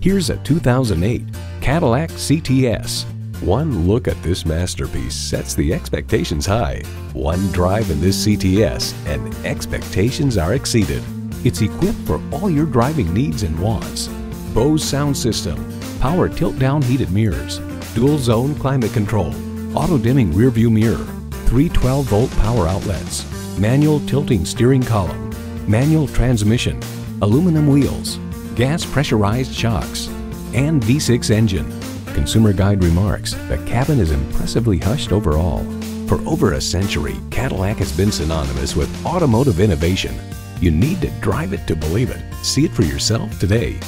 Here's a 2008 Cadillac CTS. One look at this masterpiece sets the expectations high. One drive in this CTS and expectations are exceeded. It's equipped for all your driving needs and wants. Bose sound system, power tilt-down heated mirrors, dual zone climate control, auto dimming rear view mirror, three 12 volt power outlets, manual tilting steering column, manual transmission, aluminum wheels, gas pressurized shocks, and V6 engine. Consumer Guide remarks, the cabin is impressively hushed overall. For over a century, Cadillac has been synonymous with automotive innovation. You need to drive it to believe it. See it for yourself today.